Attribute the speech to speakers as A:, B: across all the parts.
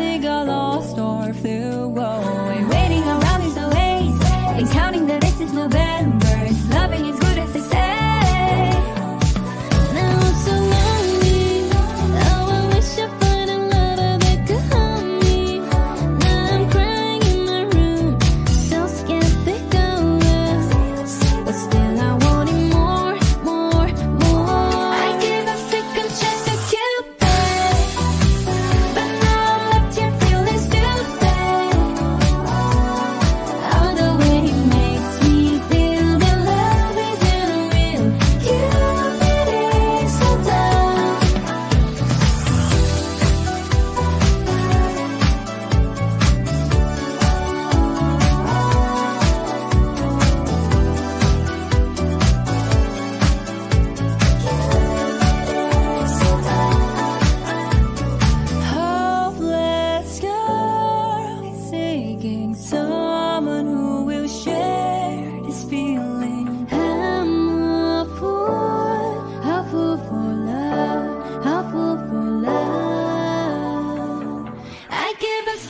A: seagull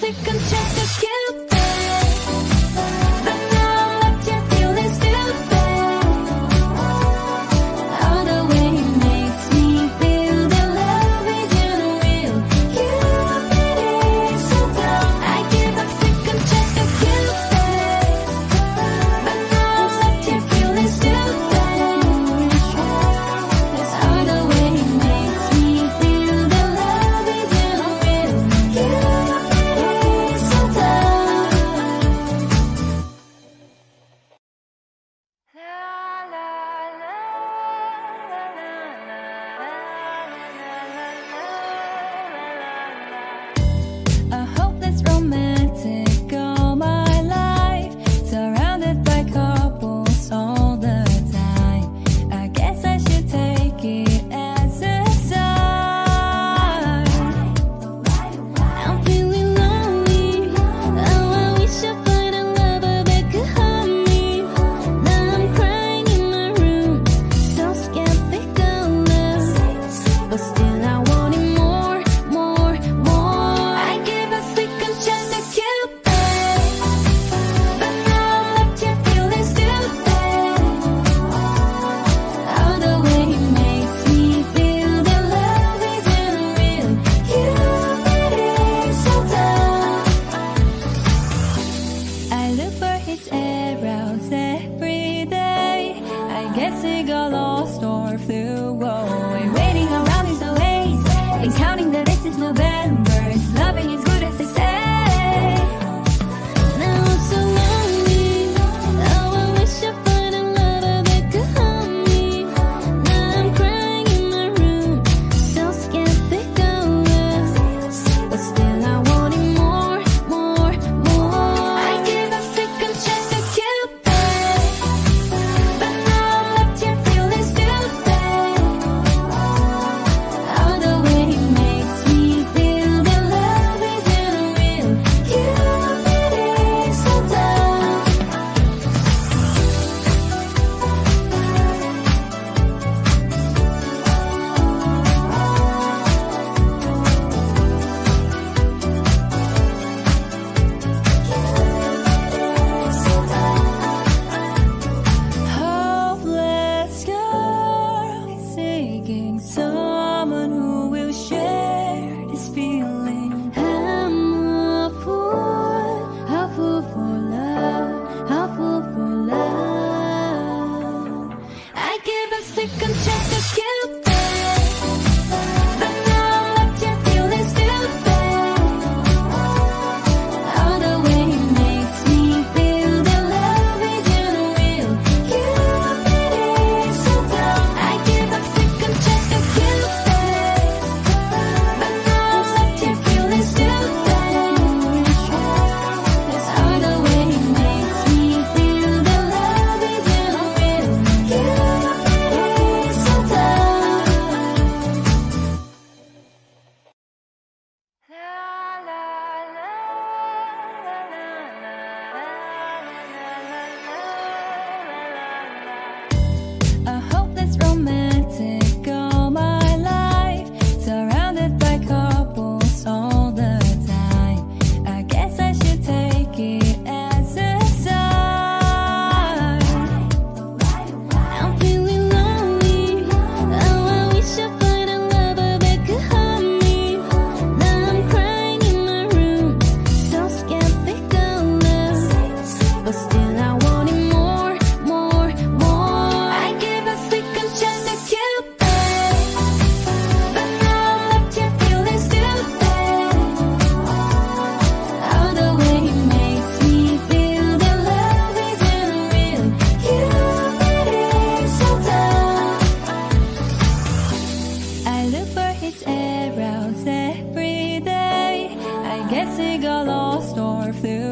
A: second chance to Cupid, store flew